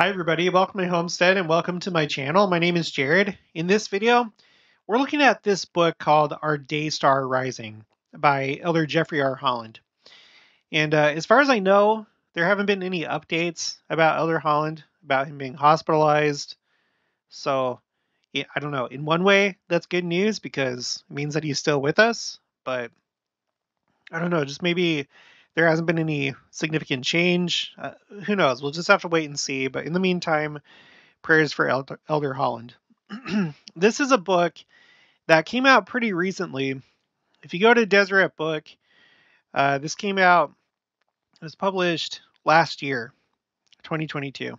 Hi everybody, welcome to Homestead and welcome to my channel. My name is Jared. In this video, we're looking at this book called Our Day Star Rising by Elder Jeffrey R. Holland. And uh, as far as I know, there haven't been any updates about Elder Holland, about him being hospitalized. So, yeah, I don't know. In one way, that's good news because it means that he's still with us. But I don't know, just maybe there hasn't been any significant change. Uh, who knows? We'll just have to wait and see. But in the meantime, prayers for Elder, Elder Holland. this is a book that came out pretty recently. If you go to Deseret Book, uh, this came out, it was published last year, 2022.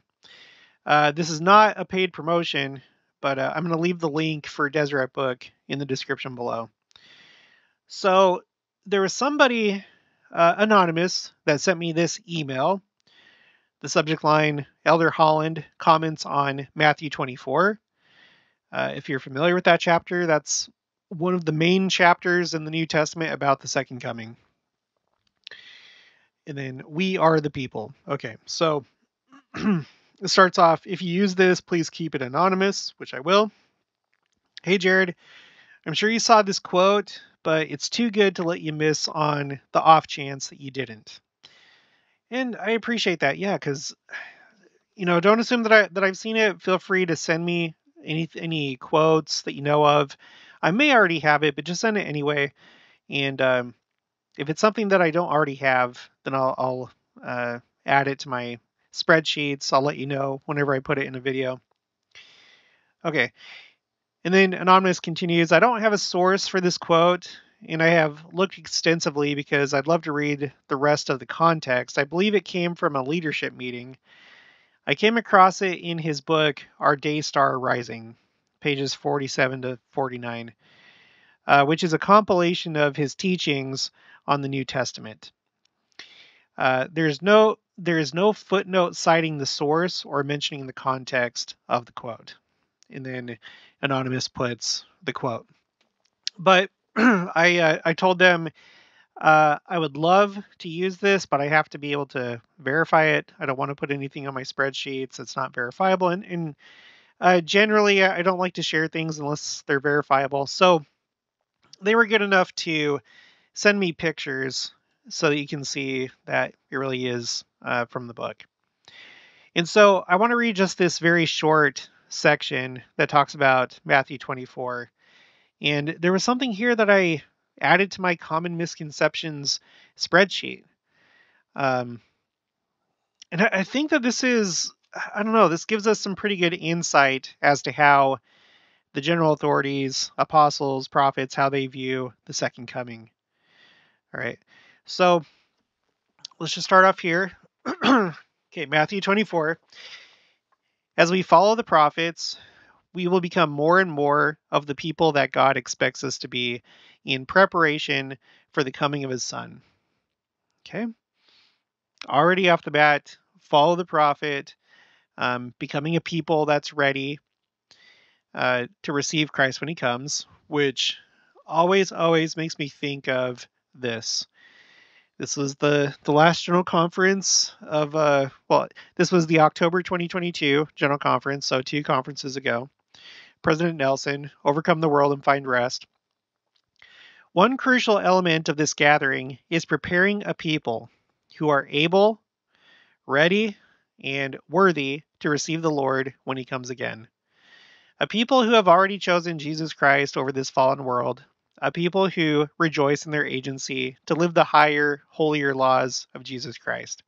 Uh, this is not a paid promotion, but uh, I'm going to leave the link for Deseret Book in the description below. So there was somebody uh, anonymous that sent me this email. The subject line Elder Holland comments on Matthew 24. Uh, if you're familiar with that chapter, that's one of the main chapters in the New Testament about the second coming. And then we are the people. Okay, so it starts off if you use this, please keep it anonymous, which I will. Hey, Jared, I'm sure you saw this quote but it's too good to let you miss on the off chance that you didn't. And I appreciate that, yeah, because you know, don't assume that I that I've seen it. Feel free to send me any any quotes that you know of. I may already have it, but just send it anyway. And um, if it's something that I don't already have, then I'll, I'll uh, add it to my spreadsheets. I'll let you know whenever I put it in a video. Okay, and then Anonymous continues I don't have a source for this quote, and I have looked extensively because I'd love to read the rest of the context. I believe it came from a leadership meeting. I came across it in his book, Our Day Star Rising, pages 47 to 49, uh, which is a compilation of his teachings on the New Testament. Uh, there's no there is no footnote citing the source or mentioning the context of the quote. And then Anonymous puts the quote. But I uh, I told them uh, I would love to use this, but I have to be able to verify it. I don't want to put anything on my spreadsheets that's not verifiable, and, and uh, generally I don't like to share things unless they're verifiable. So they were good enough to send me pictures so that you can see that it really is uh, from the book. And so I want to read just this very short section that talks about Matthew 24. And there was something here that I added to my common misconceptions spreadsheet. Um, and I, I think that this is, I don't know, this gives us some pretty good insight as to how the general authorities, apostles, prophets, how they view the second coming. All right. So let's just start off here. okay, Matthew 24. As we follow the prophets, we will become more and more of the people that God expects us to be in preparation for the coming of his son. Okay? Already off the bat, follow the prophet, um, becoming a people that's ready uh, to receive Christ when he comes, which always, always makes me think of this. This was the the last general conference of uh well, this was the October 2022 general conference, so two conferences ago. President Nelson, overcome the world and find rest. One crucial element of this gathering is preparing a people who are able, ready, and worthy to receive the Lord when he comes again. A people who have already chosen Jesus Christ over this fallen world a people who rejoice in their agency to live the higher, holier laws of Jesus Christ.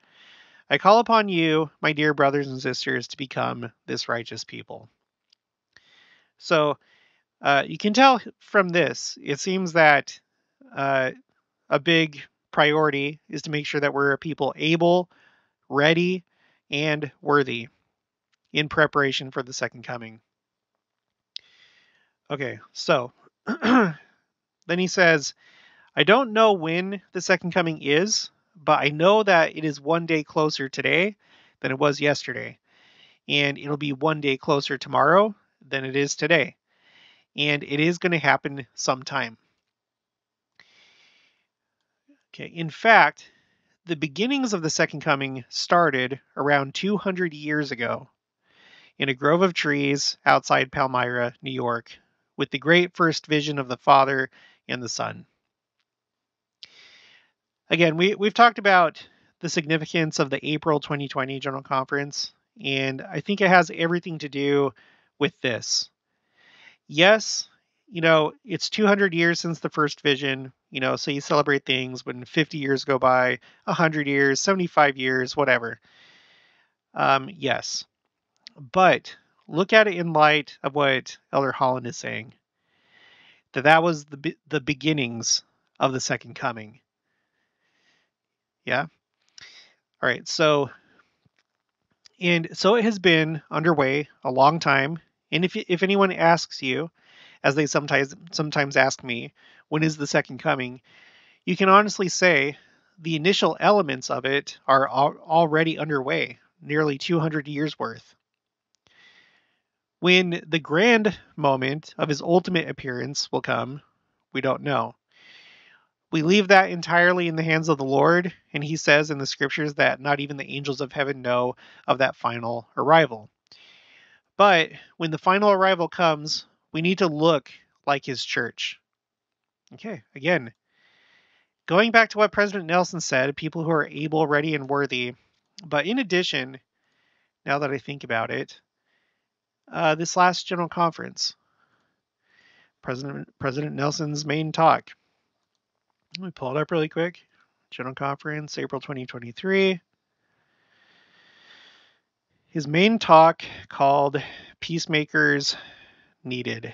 I call upon you, my dear brothers and sisters, to become this righteous people. So uh, you can tell from this, it seems that uh, a big priority is to make sure that we're a people able, ready, and worthy in preparation for the second coming. Okay, so Then he says, I don't know when the second coming is, but I know that it is one day closer today than it was yesterday. And it'll be one day closer tomorrow than it is today. And it is going to happen sometime. Okay, in fact, the beginnings of the second coming started around 200 years ago in a grove of trees outside Palmyra, New York, with the great first vision of the Father and the sun. Again, we, we've talked about the significance of the April 2020 General Conference, and I think it has everything to do with this. Yes, you know, it's 200 years since the first vision, you know, so you celebrate things when 50 years go by, 100 years, 75 years, whatever. Um, yes. But look at it in light of what Elder Holland is saying. That that was the the beginnings of the second coming. Yeah. All right. So and so it has been underway a long time. And if if anyone asks you, as they sometimes sometimes ask me, when is the second coming? You can honestly say the initial elements of it are al- already underway, nearly 200 years worth. When the grand moment of his ultimate appearance will come, we don't know. We leave that entirely in the hands of the Lord, and he says in the scriptures that not even the angels of heaven know of that final arrival. But when the final arrival comes, we need to look like his church. Okay, again, going back to what President Nelson said people who are able, ready, and worthy. But in addition, now that I think about it, uh, this last general conference, President President Nelson's main talk let me pull it up really quick. General Conference, April 2023. His main talk called Peacemakers Needed,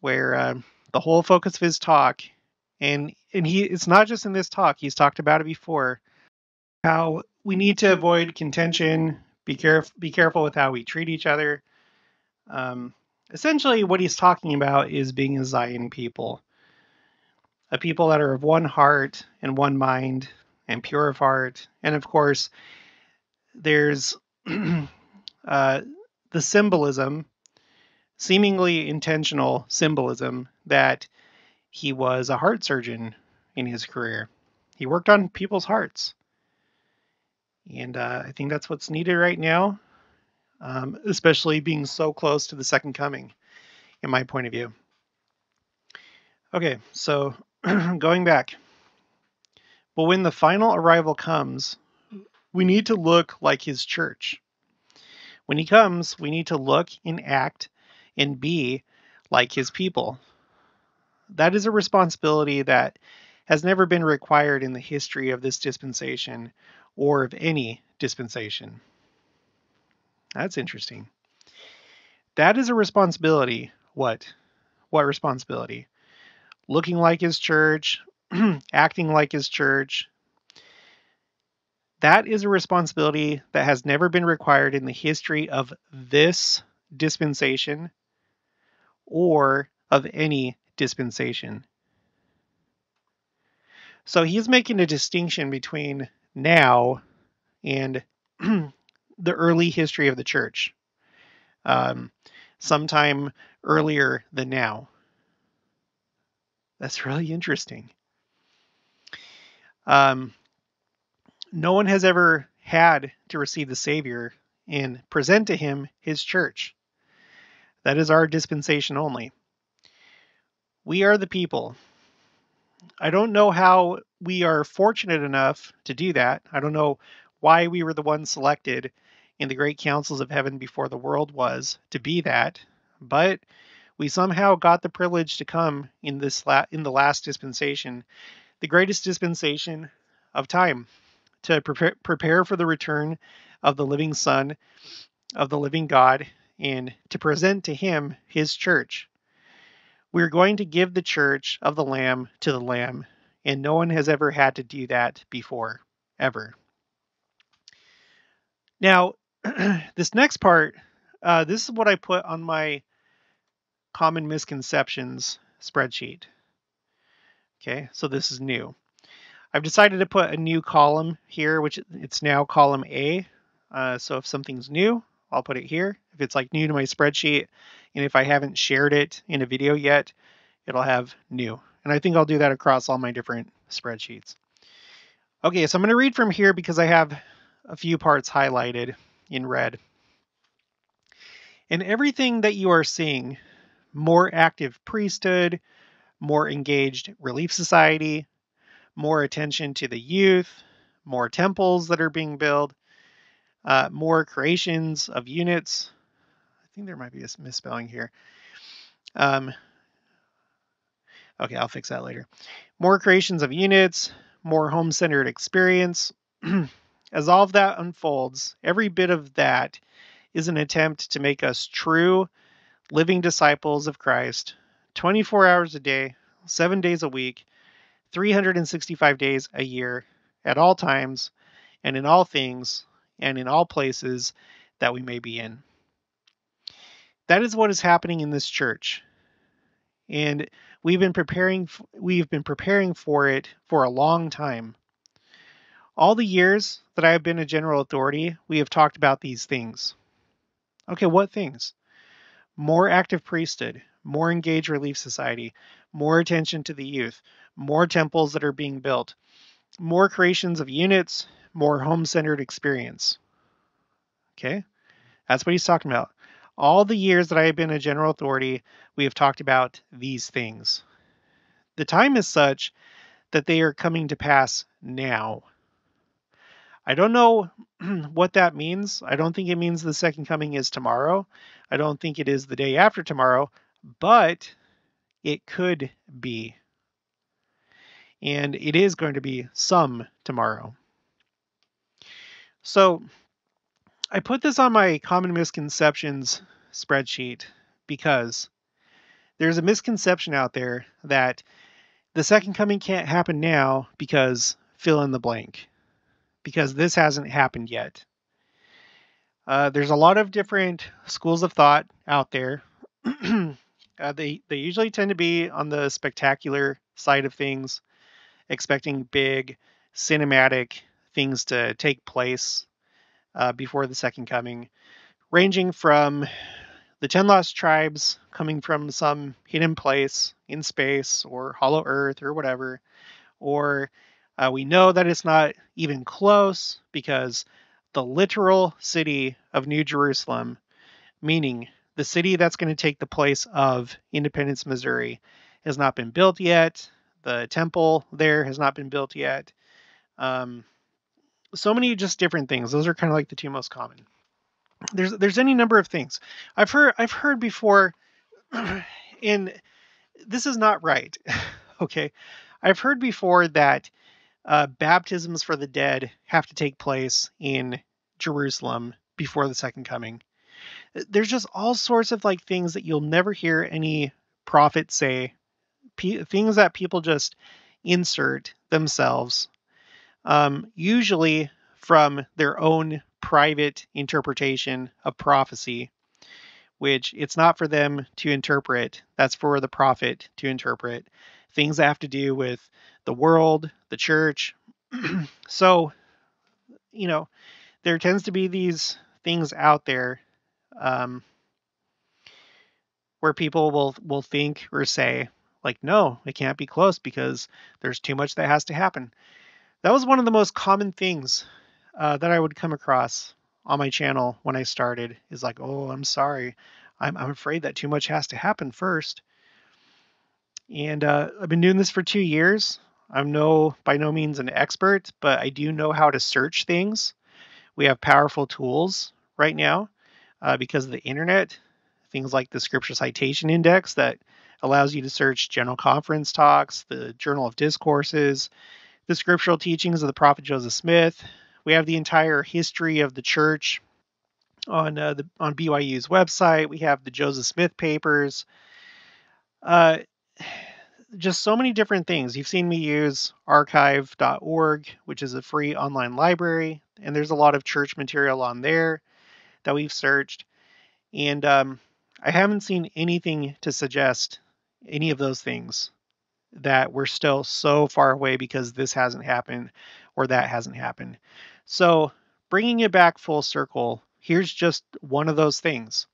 where uh, the whole focus of his talk, and and he it's not just in this talk, he's talked about it before, how we need to avoid contention, be careful be careful with how we treat each other. Um, essentially, what he's talking about is being a Zion people a people that are of one heart and one mind and pure of heart. And of course, there's uh, the symbolism, seemingly intentional symbolism, that he was a heart surgeon in his career. He worked on people's hearts. And uh, I think that's what's needed right now, um, especially being so close to the second coming, in my point of view. Okay, so going back. But when the final arrival comes, we need to look like his church. When he comes, we need to look and act and be like his people. That is a responsibility that has never been required in the history of this dispensation or of any dispensation. That's interesting. That is a responsibility. What? What responsibility? looking like his church, acting like his church. That is a responsibility that has never been required in the history of this dispensation or of any dispensation. So he's making a distinction between now and the early history of the church, um, sometime earlier than now. That's really interesting. Um, no one has ever had to receive the Savior and present to him his church. That is our dispensation only. We are the people. I don't know how we are fortunate enough to do that. I don't know why we were the ones selected in the great councils of heaven before the world was to be that, but we somehow got the privilege to come in this la- in the last dispensation, the greatest dispensation of time, to prepare prepare for the return of the living Son of the living God and to present to him his church. We're going to give the church of the Lamb to the Lamb, and no one has ever had to do that before, ever. Now, this next part, uh, this is what I put on my common misconceptions spreadsheet. Okay, so this is new. I've decided to put a new column here, which it's now column A. Uh, so if something's new, I'll put it here. If it's like new to my spreadsheet, and if I haven't shared it in a video yet, it'll have new. And I think I'll do that across all my different spreadsheets. Okay, so I'm going to read from here because I have a few parts highlighted in red. And everything that you are seeing more active priesthood, more engaged relief society, more attention to the youth, more temples that are being built, uh, more creations of units. I think there might be a misspelling here. Um, okay, I'll fix that later. More creations of units, more home centered experience. As all of that unfolds, every bit of that is an attempt to make us true living disciples of Christ 24 hours a day, seven days a week, 365 days a year, at all times, and in all things, and in all places that we may be in. That is what is happening in this church. And we've been preparing we've been preparing for it for a long time. All the years that I have been a general authority, we have talked about these things. Okay, what things? More active priesthood, more engaged relief society, more attention to the youth, more temples that are being built, more creations of units, more home centered experience. Okay, that's what he's talking about. All the years that I have been a general authority, we have talked about these things. The time is such that they are coming to pass now. I don't know what that means. I don't think it means the second coming is tomorrow. I don't think it is the day after tomorrow, but it could be. And it is going to be some tomorrow. So I put this on my common misconceptions spreadsheet because there's a misconception out there that the second coming can't happen now because fill in the blank because this hasn't happened yet. Uh, there's a lot of different schools of thought out there. uh, they they usually tend to be on the spectacular side of things, expecting big cinematic things to take place uh, before the second coming, ranging from the ten lost tribes coming from some hidden place in space or hollow Earth or whatever, or uh, we know that it's not even close because the literal city of New Jerusalem, meaning the city that's going to take the place of Independence, Missouri, has not been built yet. The temple there has not been built yet. Um, so many just different things. Those are kind of like the two most common. There's there's any number of things. I've heard I've heard before, and this is not right. okay, I've heard before that uh, baptisms for the dead have to take place in Jerusalem before the second coming. There's just all sorts of like things that you'll never hear any prophet say, P- things that people just insert themselves, um, usually from their own private interpretation of prophecy, which it's not for them to interpret. That's for the prophet to interpret. Things that have to do with the world, the church. so, you know, there tends to be these things out there um, where people will will think or say like, no, it can't be close because there's too much that has to happen. That was one of the most common things uh, that I would come across on my channel when I started. Is like, oh, I'm sorry, I'm I'm afraid that too much has to happen first. And uh, I've been doing this for two years. I'm no by no means an expert, but I do know how to search things. We have powerful tools right now uh, because of the internet. Things like the Scripture Citation Index that allows you to search general conference talks, the Journal of Discourses, the scriptural teachings of the prophet Joseph Smith. We have the entire history of the church on uh, the on BYU's website. We have the Joseph Smith papers. Uh, just so many different things. You've seen me use archive.org, which is a free online library, and there's a lot of church material on there that we've searched. And um, I haven't seen anything to suggest any of those things that we're still so far away because this hasn't happened or that hasn't happened. So, bringing it back full circle, here's just one of those things.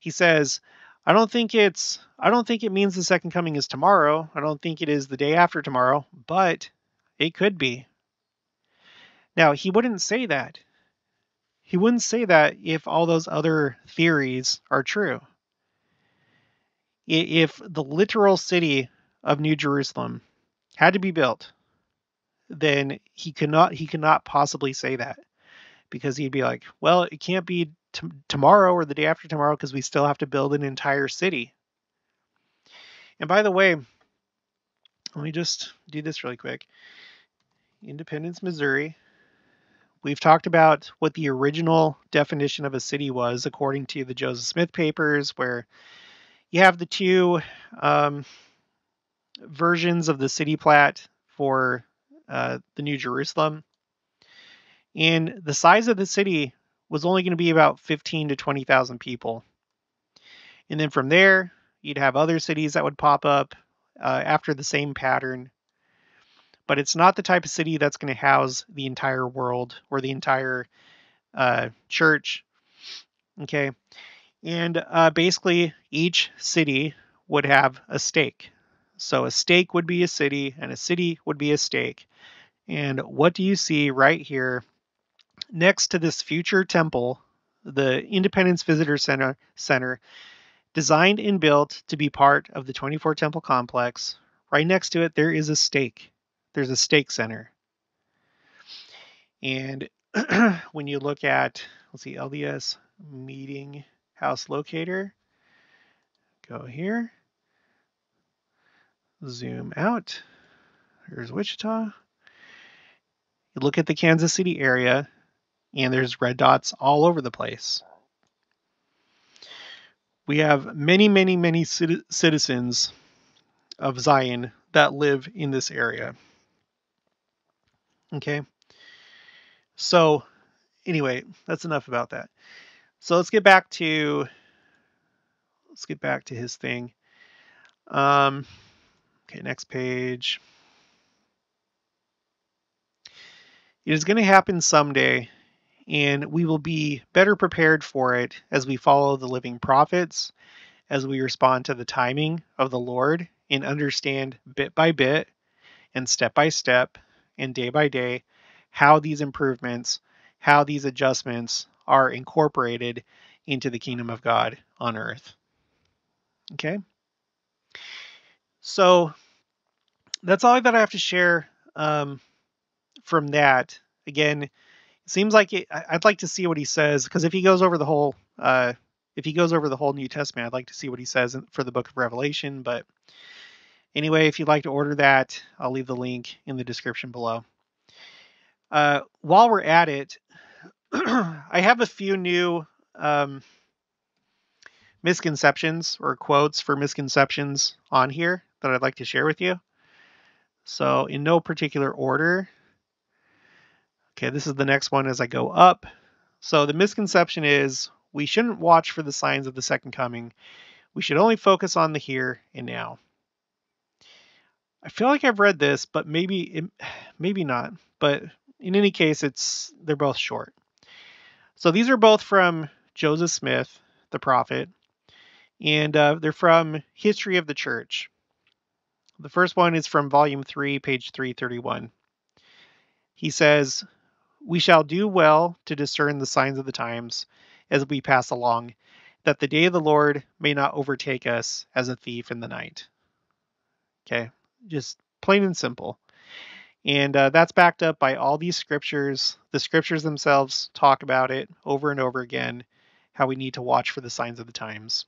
He says, I don't think it's I don't think it means the second coming is tomorrow. I don't think it is the day after tomorrow, but it could be. Now, he wouldn't say that. he wouldn't say that if all those other theories are true. If the literal city of New Jerusalem had to be built, then he could not he could not possibly say that because he'd be like, well, it can't be t- tomorrow or the day after tomorrow because we still have to build an entire city. And by the way, let me just do this really quick. Independence, Missouri. We've talked about what the original definition of a city was according to the Joseph Smith papers, where you have the two um, versions of the city plat for uh, the New Jerusalem. And the size of the city was only going to be about 15 to 20,000 people. And then from there, you'd have other cities that would pop up uh, after the same pattern. But it's not the type of city that's going to house the entire world or the entire uh, church. Okay. And uh, basically, each city would have a stake. So a stake would be a city, and a city would be a stake. And what do you see right here next to this future temple, the Independence Visitor Center, Center designed and built to be part of the 24 Temple complex. Right next to it, there is a stake. There's a stake center. And when you look at, let's see, LDS meeting house locator, go here, zoom out. Here's Wichita. You look at the Kansas City area, and there's red dots all over the place. We have many, many, many citizens of Zion that live in this area. Okay. So, anyway, that's enough about that. So let's get back to let's get back to his thing. Um, okay, next page. It is going to happen someday and we will be better prepared for it as we follow the living prophets, as we respond to the timing of the Lord and understand bit by bit and step by step and day by day how these improvements, how these adjustments are incorporated into the kingdom of God on earth. Okay? So that's all that I have to share um, from that. Again, it seems like it, I'd like to see what he says because if he goes over the whole uh, if he goes over the whole New Testament, I'd like to see what he says for the Book of Revelation. But anyway, if you'd like to order that, I'll leave the link in the description below. Uh, while we're at it, I have a few new um, misconceptions or quotes for misconceptions on here that I'd like to share with you. So, in no particular order, Okay, this is the next one as I go up. So the misconception is we shouldn't watch for the signs of the second coming. We should only focus on the here and now. I feel like I've read this, but maybe maybe not. But in any case, it's they're both short. So these are both from Joseph Smith, the prophet, and uh, they're from History of the Church. The first one is from volume 3, page 331. He says, we shall do well to discern the signs of the times as we pass along, that the day of the Lord may not overtake us as a thief in the night. Okay, just plain and simple. And uh, that's backed up by all these scriptures. The scriptures themselves talk about it over and over again, how we need to watch for the signs of the times.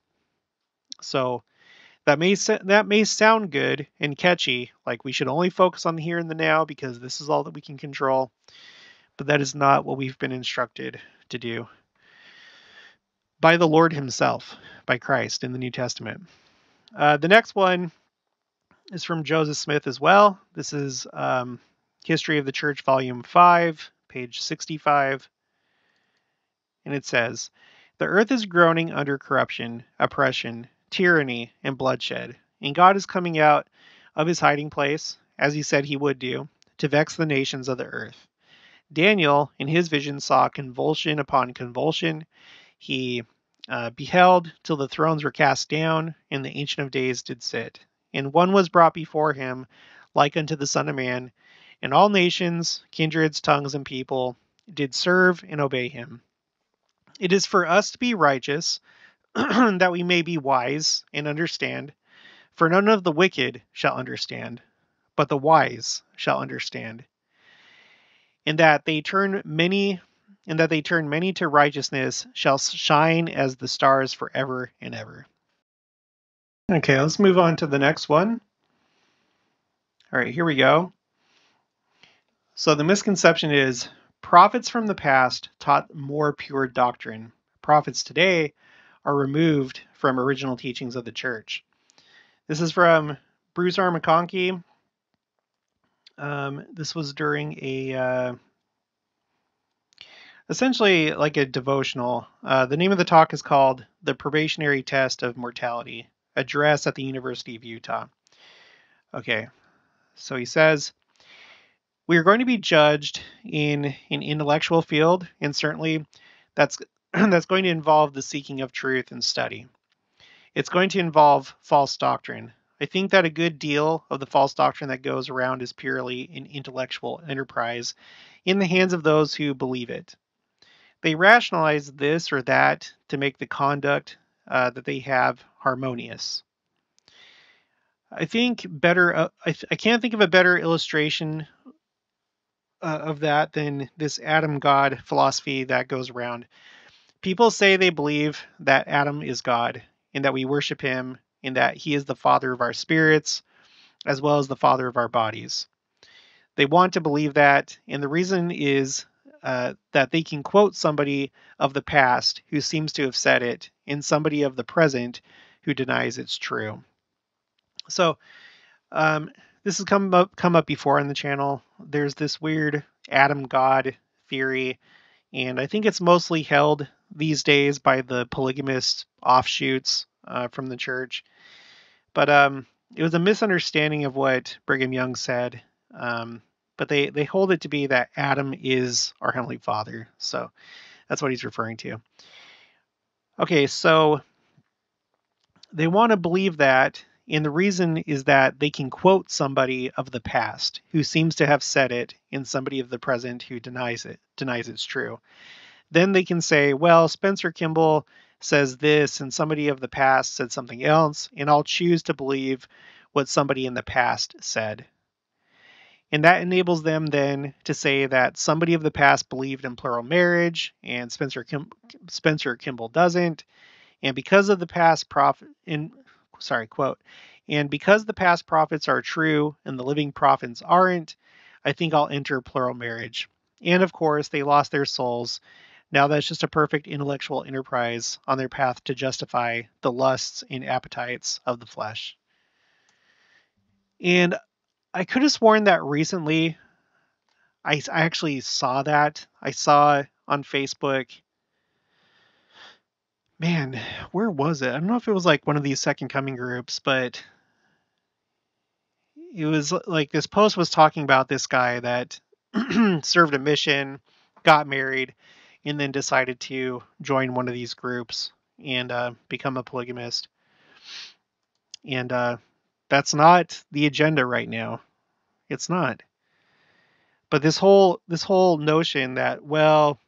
So that may that may sound good and catchy, like we should only focus on the here and the now because this is all that we can control but that is not what we've been instructed to do by the Lord Himself, by Christ in the New Testament. Uh, the next one is from Joseph Smith as well. This is um, History of the Church, Volume 5, page 65. And it says The earth is groaning under corruption, oppression, tyranny, and bloodshed, and God is coming out of his hiding place, as he said he would do, to vex the nations of the earth. Daniel, in his vision, saw convulsion upon convulsion. He uh, beheld till the thrones were cast down, and the Ancient of Days did sit. And one was brought before him, like unto the Son of Man, and all nations, kindreds, tongues, and people did serve and obey him. It is for us to be righteous, that we may be wise and understand. For none of the wicked shall understand, but the wise shall understand. And that they turn many and that they turn many to righteousness shall shine as the stars forever and ever. Okay, let's move on to the next one. All right, here we go. So the misconception is prophets from the past taught more pure doctrine. Prophets today are removed from original teachings of the church. This is from Bruce R. McConkie. Um, this was during a uh, essentially like a devotional. Uh, the name of the talk is called "The Probationary Test of Mortality," address at the University of Utah. Okay, so he says, "We are going to be judged in an intellectual field, and certainly that's that's going to involve the seeking of truth and study. It's going to involve false doctrine. I think that a good deal of the false doctrine that goes around is purely an intellectual enterprise in the hands of those who believe it. They rationalize this or that to make the conduct uh, that they have harmonious. I think better, uh, I, I, can't think of a better illustration uh, of that than this Adam God philosophy that goes around. People say they believe that Adam is God and that we worship him and that he is the father of our spirits as well as the father of our bodies. They want to believe that, and the reason is uh, that they can quote somebody of the past who seems to have said it and somebody of the present who denies it's true. So, um, this has come up come up before on the channel. There's this weird Adam God theory, and I think it's mostly held these days by the polygamist offshoots uh, from the church. But um, it was a misunderstanding of what Brigham Young said. Um, but they, they hold it to be that Adam is our Heavenly Father. So that's what he's referring to. Okay, so they want to believe that, and the reason is that they can quote somebody of the past who seems to have said it, and somebody of the present who denies it, denies it's true. Then they can say, well, Spencer Kimball says this, and somebody of the past said something else, and I'll choose to believe what somebody in the past said. And that enables them then to say that somebody of the past believed in plural marriage, and Spencer Kim- Spencer Kimball doesn't. And because of the past prophet, in sorry quote, and because the past prophets are true and the living prophets aren't, I think I'll enter plural marriage. And of course, they lost their souls now that's just a perfect intellectual enterprise on their path to justify the lusts and appetites of the flesh. And I could have sworn that recently I, I actually saw that. I saw on Facebook. Man, where was it? I don't know if it was like one of these second coming groups, but it was like this post was talking about this guy that served a mission, got married, and then decided to join one of these groups and uh, become a polygamist. And uh, that's not the agenda right now. It's not. But this whole this whole notion that well,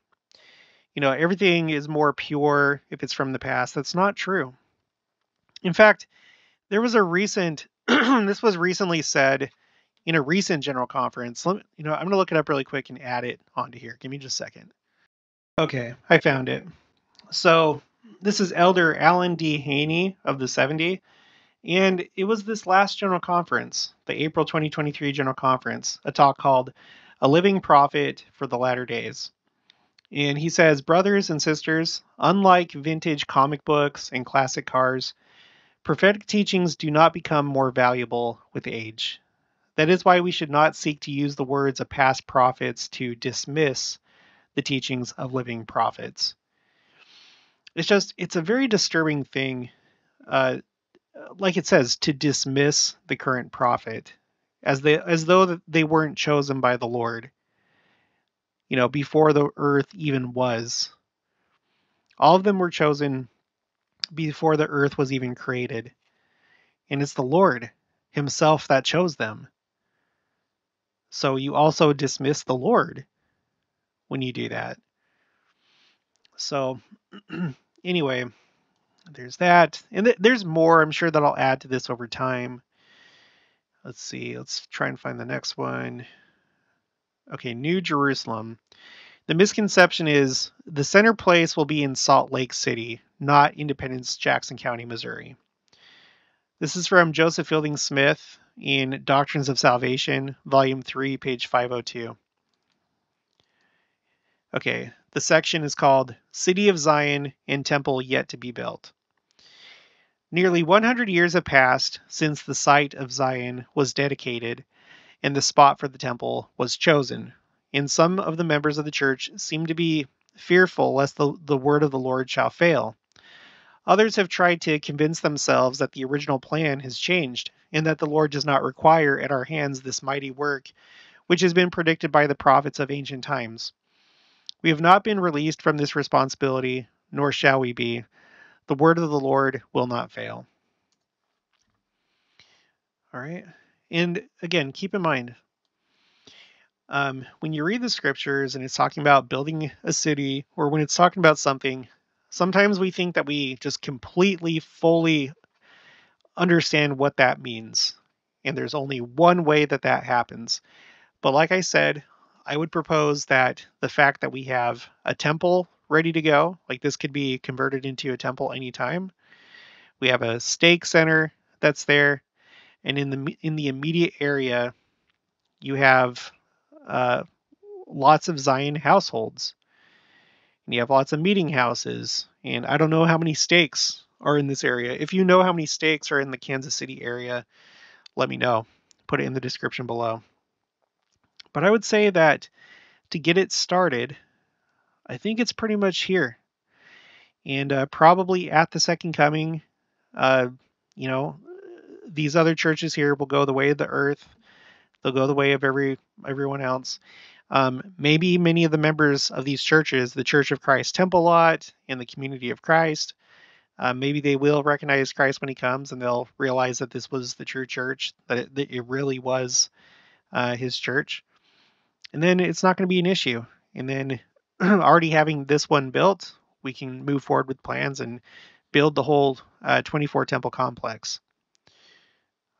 you know, everything is more pure if it's from the past. That's not true. In fact, there was a recent this was recently said in a recent general conference. Let me, you know, I'm going to look it up really quick and add it onto here. Give me just a second. Okay, I found it. So this is Elder Alan D. Haynie of the 70, and it was this last general conference, the April 2023 general conference, a talk called A Living Prophet for the Latter Days. And he says, Brothers and sisters, unlike vintage comic books and classic cars, prophetic teachings do not become more valuable with age. That is why we should not seek to use the words of past prophets to dismiss the teachings of living prophets. It's just, it's a very disturbing thing, uh, like it says, to dismiss the current prophet as they as though they weren't chosen by the Lord. You know, before the earth even was. All of them were chosen before the earth was even created. And it's the Lord himself that chose them. So you also dismiss the Lord when you do that. So, anyway, there's that. And th- there's more I'm sure that I'll add to this over time. Let's see. Let's try and find the next one. Okay, New Jerusalem. The misconception is the center place will be in Salt Lake City, not Independence, Jackson County, Missouri. This is from Joseph Fielding Smith in Doctrines of Salvation, Volume 3, page 502. Okay, the section is called City of Zion and Temple Yet to Be Built. Nearly 100 years have passed since the site of Zion was dedicated and the spot for the temple was chosen. And some of the members of the church seem to be fearful lest the, the word of the Lord shall fail. Others have tried to convince themselves that the original plan has changed and that the Lord does not require at our hands this mighty work, which has been predicted by the prophets of ancient times. We have not been released from this responsibility, nor shall we be. The word of the Lord will not fail. All right. And again, keep in mind, um, when you read the scriptures and it's talking about building a city, or when it's talking about something, sometimes we think that we just completely, fully understand what that means. And there's only one way that that happens. But like I said, I would propose that the fact that we have a temple ready to go, like this could be converted into a temple anytime. We have a stake center that's there, and in the in the immediate area, you have uh, lots of Zion households, and you have lots of meeting houses. And I don't know how many stakes are in this area. If you know how many stakes are in the Kansas City area, let me know. Put it in the description below. But I would say that to get it started, I think it's pretty much here. And uh, probably at the second coming, uh, you know, these other churches here will go the way of the earth. They'll go the way of every everyone else. Um, maybe many of the members of these churches, the Church of Christ Temple Lot and the Community of Christ, uh, maybe they will recognize Christ when he comes and they'll realize that this was the true church, that it, that it really was uh, his church and then it's not going to be an issue. And then already having this one built, we can move forward with plans and build the whole uh, 24 temple complex.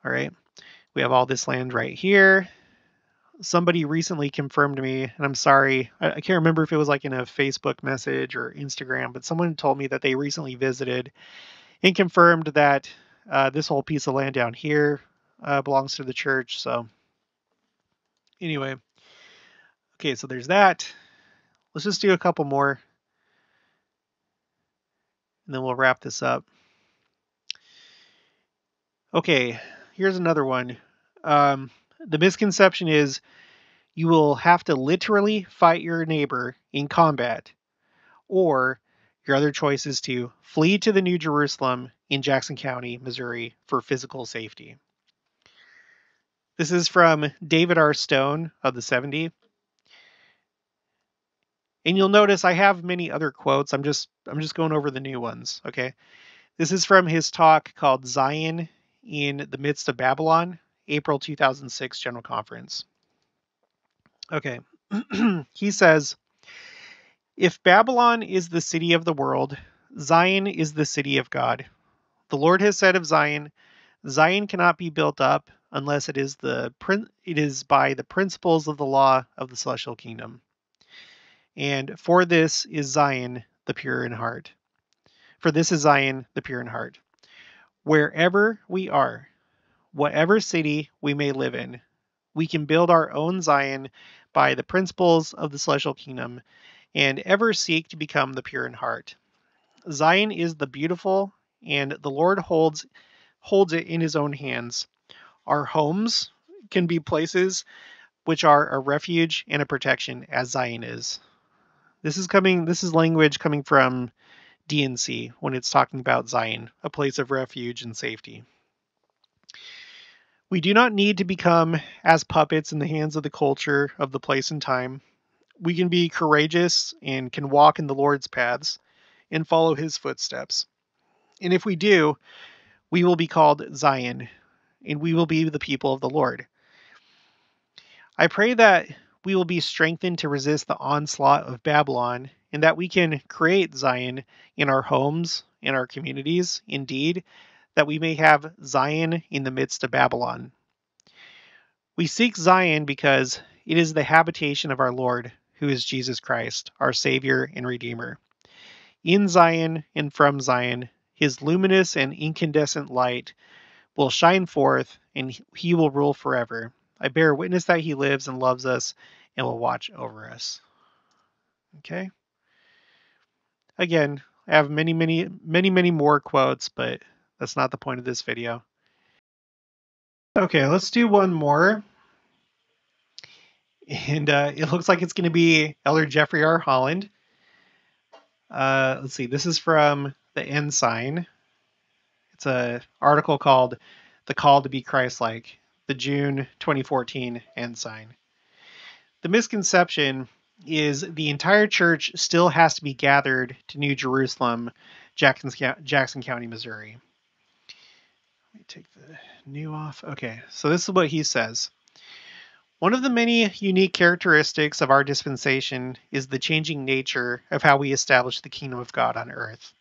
All right, we have all this land right here. Somebody recently confirmed me, and I'm sorry, I, I can't remember if it was like in a Facebook message or Instagram, but someone told me that they recently visited and confirmed that uh, this whole piece of land down here uh, belongs to the church. So, anyway, Okay, so there's that. Let's just do a couple more. And then we'll wrap this up. Okay, here's another one. Um, the misconception is you will have to literally fight your neighbor in combat, or your other choice is to flee to the New Jerusalem in Jackson County, Missouri for physical safety. This is from David R. Stone of the 70. And you'll notice I have many other quotes. I'm just I'm just going over the new ones, okay? This is from his talk called Zion in the Midst of Babylon, April 2006 General Conference. Okay. he says, If Babylon is the city of the world, Zion is the city of God. The Lord has said of Zion, Zion cannot be built up unless it is the it is by the principles of the law of the celestial kingdom. And for this is Zion the pure in heart. For this is Zion the pure in heart. Wherever we are, whatever city we may live in, we can build our own Zion by the principles of the celestial kingdom and ever seek to become the pure in heart. Zion is the beautiful, and the Lord holds holds it in his own hands. Our homes can be places which are a refuge and a protection as Zion is. This is coming. This is language coming from D&C when it's talking about Zion, a place of refuge and safety. We do not need to become as puppets in the hands of the culture of the place and time. We can be courageous and can walk in the Lord's paths and follow his footsteps. And if we do, we will be called Zion, and we will be the people of the Lord. I pray that we will be strengthened to resist the onslaught of Babylon and that we can create Zion in our homes, in our communities, indeed, that we may have Zion in the midst of Babylon. We seek Zion because it is the habitation of our Lord, who is Jesus Christ, our Savior and Redeemer. In Zion and from Zion, his luminous and incandescent light will shine forth, and he will rule forever. I bear witness that he lives and loves us and will watch over us. Okay. Again, I have many, many, many, many more quotes, but that's not the point of this video. Okay, let's do one more. And uh, it looks like it's going to be Elder Jeffrey R. Holland. Uh, let's see, this is from the Ensign. It's an article called "The Call to Be Christ-like," the June 2014 Ensign. The misconception is the entire church still has to be gathered to New Jerusalem, Jackson, Jackson County, Missouri. Let me take the new off. Okay, so this is what he says. One of the many unique characteristics of our dispensation is the changing nature of how we establish the kingdom of God on earth.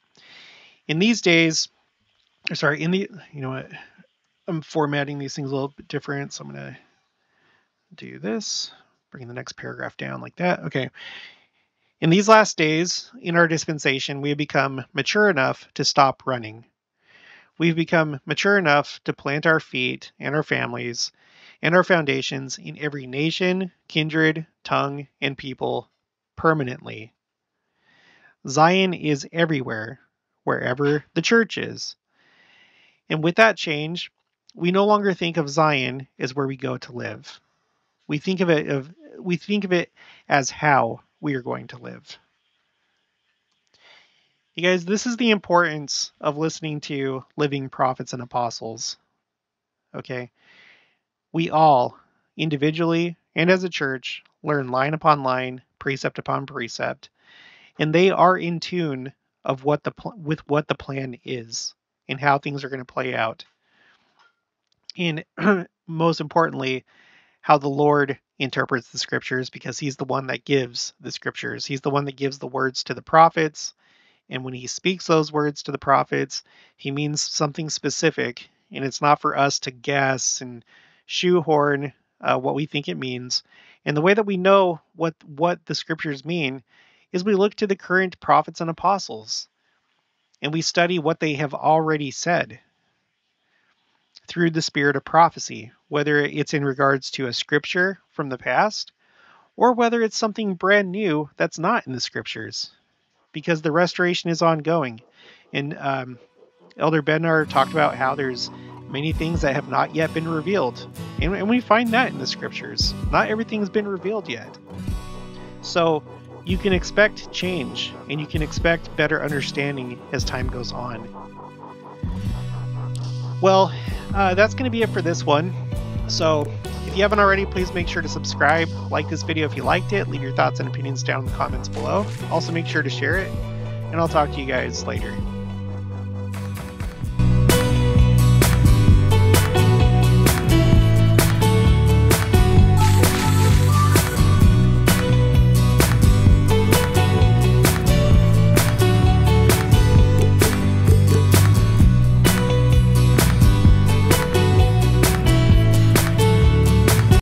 In these days, sorry, in the, you know what, I'm formatting these things a little bit different, so I'm going to do this. Bring the next paragraph down like that. Okay. In these last days, in our dispensation, we have become mature enough to stop running. We've become mature enough to plant our feet and our families and our foundations in every nation, kindred, tongue, and people permanently. Zion is everywhere, wherever the church is. And with that change, we no longer think of Zion as where we go to live. We think of it of we think of it as how we are going to live. You guys, this is the importance of listening to living prophets and apostles. Okay? We all, individually and as a church, learn line upon line, precept upon precept, and they are in tune of what the pl- with what the plan is and how things are going to play out. And most importantly, how the Lord interprets the scriptures because he's the one that gives the scriptures. He's the one that gives the words to the prophets. And when he speaks those words to the prophets, he means something specific. And it's not for us to guess and shoehorn uh, what we think it means. And the way that we know what, what the scriptures mean is we look to the current prophets and apostles and we study what they have already said through the spirit of prophecy, whether it's in regards to a scripture from the past or whether it's something brand new that's not in the scriptures, because the restoration is ongoing. And um, Elder Bednar talked about how there's many things that have not yet been revealed. And, and we find that in the scriptures. Not everything's been revealed yet. So you can expect change and you can expect better understanding as time goes on. Well, uh, that's going to be it for this one. So, if you haven't already, please make sure to subscribe, like this video if you liked it, leave your thoughts and opinions down in the comments below. Also, make sure to share it, and I'll talk to you guys later.